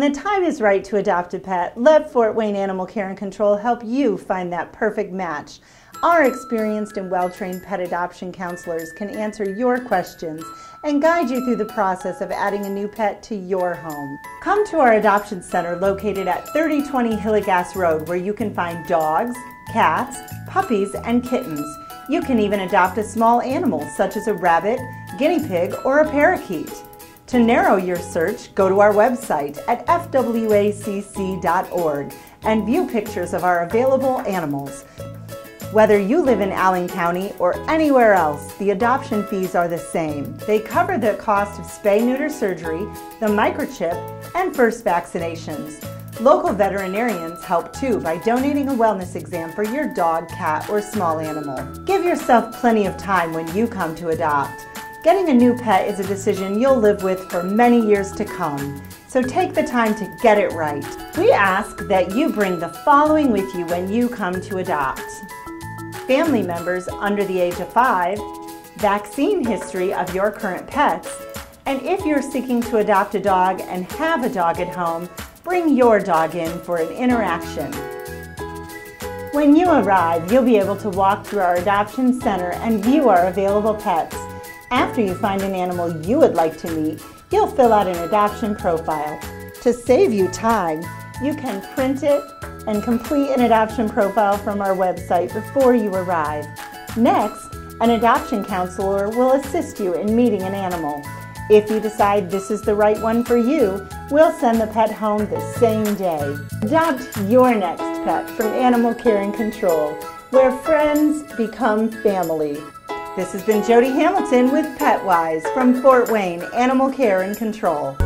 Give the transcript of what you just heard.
When the time is right to adopt a pet, let Fort Wayne Animal Care and Control help you find that perfect match. Our experienced and well-trained pet adoption counselors can answer your questions and guide you through the process of adding a new pet to your home. Come to our adoption center located at 3020 Hillegas Road where you can find dogs, cats, puppies, and kittens. You can even adopt a small animal such as a rabbit, guinea pig, or a parakeet. To narrow your search, go to our website at fwacc.org and view pictures of our available animals. Whether you live in Allen County or anywhere else, the adoption fees are the same. They cover the cost of spay-neuter surgery, the microchip, and first vaccinations. Local veterinarians help too by donating a wellness exam for your dog, cat, or small animal. Give yourself plenty of time when you come to adopt. Getting a new pet is a decision you'll live with for many years to come. So take the time to get it right. We ask that you bring the following with you when you come to adopt family members under the age of five, vaccine history of your current pets, and if you're seeking to adopt a dog and have a dog at home, bring your dog in for an interaction. When you arrive, you'll be able to walk through our adoption center and view our available pets. After you find an animal you would like to meet, you'll fill out an adoption profile. To save you time, you can print it and complete an adoption profile from our website before you arrive. Next, an adoption counselor will assist you in meeting an animal. If you decide this is the right one for you, we'll send the pet home the same day. Adopt your next pet from Animal Care and Control, where friends become family. This has been Jody Hamilton with PetWise from Fort Wayne Animal Care and Control.